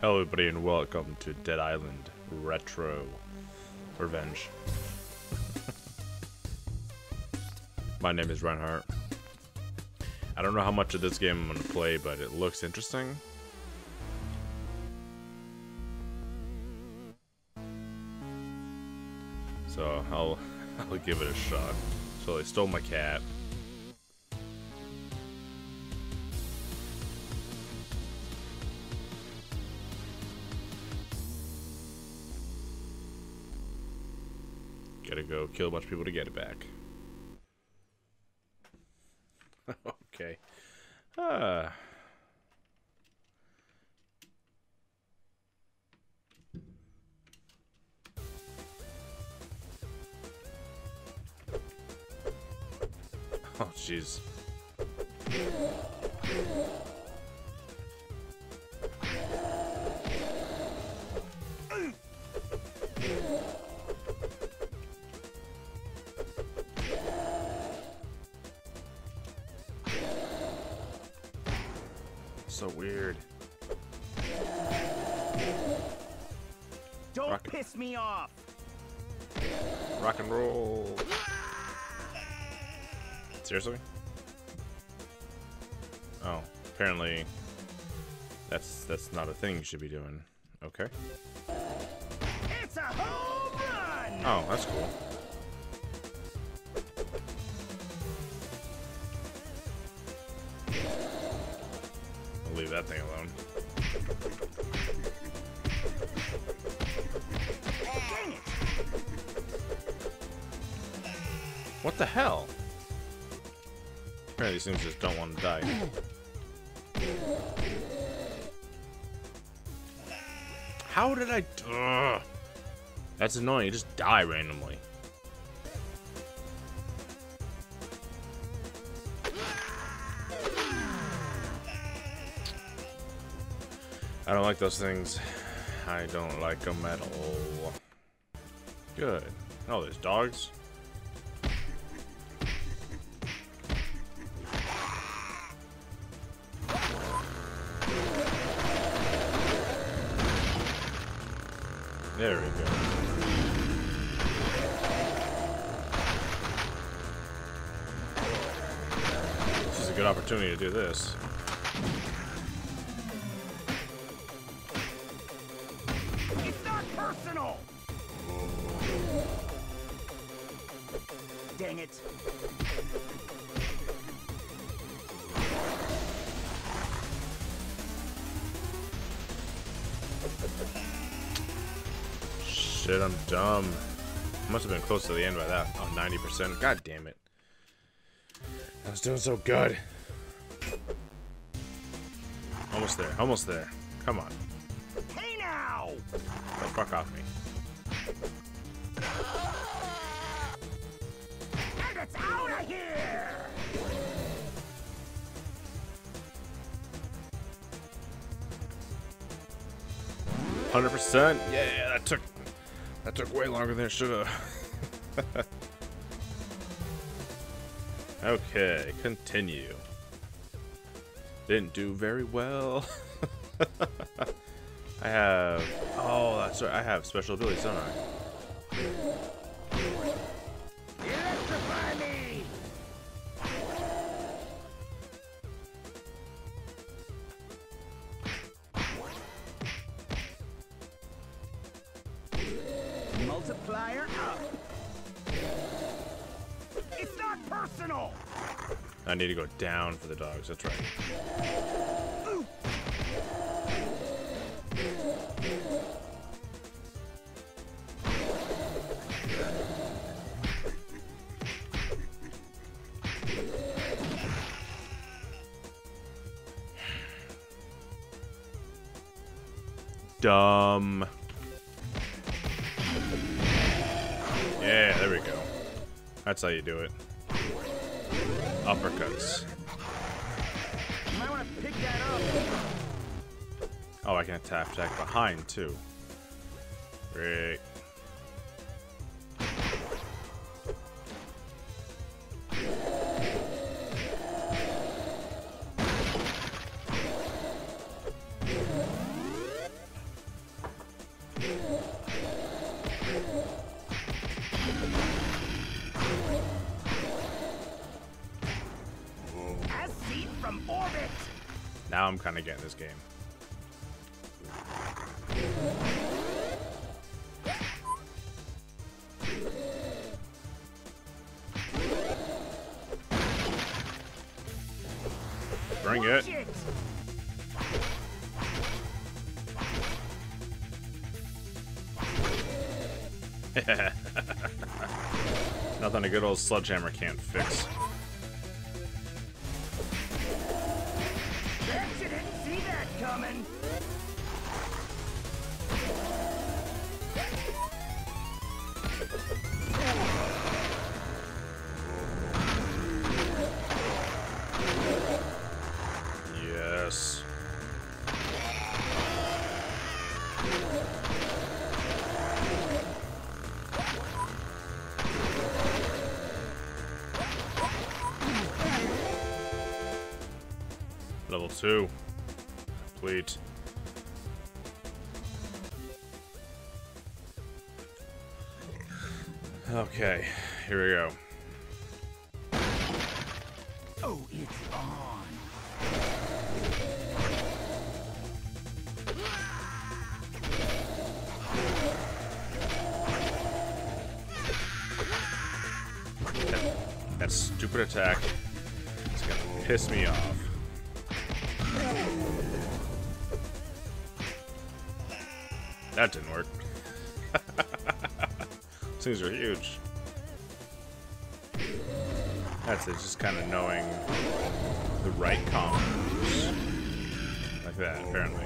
Hello everybody and welcome to Dead Island Retro Revenge. My name is Reinhardt. I don't know how much of this game I'm going to play, but it looks interesting. So I'll, I'll give it a shot. So they stole my cat. Gotta go kill a bunch of people to get it back. okay. Ah. Oh, jeez. So weird. Don't Rocket. piss me off. Rock and roll. Seriously? Oh, apparently that's that's not a thing you should be doing. Okay. It's a home run. Oh, that's cool. Leave that thing alone. What the hell? Apparently these things just don't want to die. How did I... Ugh. That's annoying. You just die randomly. I don't like those things. I don't like them at all. Good. Oh, there's dogs? There we go. This is a good opportunity to do this. Personal. Dang it. Shit, I'm dumb. Must have been close to the end by that. Oh, 90%. God damn it. I was doing so good. Almost there. Almost there. Come on. Hey now. Fuck off me. And it's out of here. Hundred percent. Yeah, that took that took way longer than it should have. okay, continue. Didn't do very well. I have. Oh, that's right. I have special abilities, don't I? Electrify me. Multiplier up. It's not personal. I need to go down for the dogs. That's right. Dumb. Yeah, there we go. That's how you do it. Uppercuts. Up. Oh, I can attack attack behind too. Great. As seen from orbit. Now I'm kind of getting this game. Bring it. Nothing a good old sledgehammer can't fix. Yes. 2. Complete. Okay, here we go. Oh, it's on. That stupid attack is gonna piss me off. That didn't work. These are huge. That's it, just kind of knowing the right combos. Like that, apparently.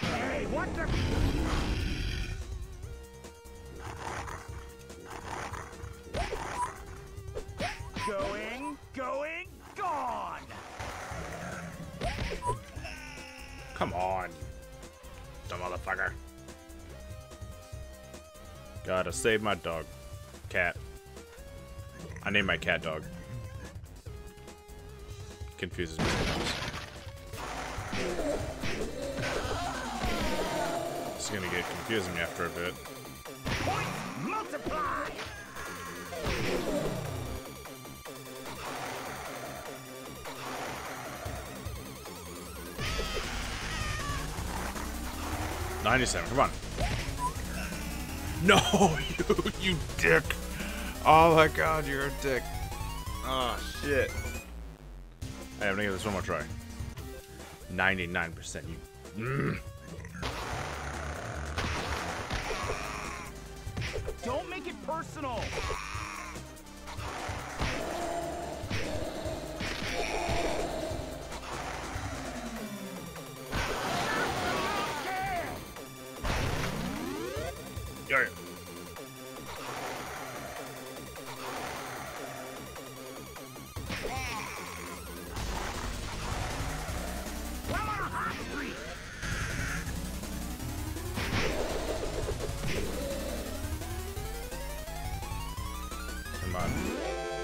Hey, what the? Gotta save my dog. Cat. I named my cat dog. Confuses me. It's gonna get confusing after a bit. Points multiply. Ninety-seven. Come on. No, you you dick. Oh my god, you're a dick. Oh shit. Hey, I'm gonna give this one more try. Ninety-nine percent. You. Mm. Don't make it personal.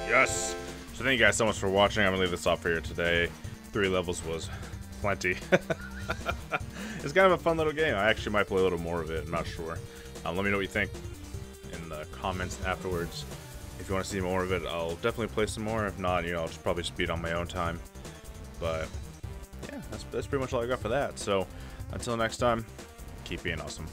Yes. So thank you guys so much for watching. I'm gonna leave this off for here today. Three levels was plenty. it's kind of a fun little game. I actually might play a little more of it. I'm not sure. Um, let me know what you think in the comments afterwards. If you want to see more of it, I'll definitely play some more. If not, you know, I'll just probably speed on my own time. But yeah, that's that's pretty much all I got for that. So until next time, keep being awesome.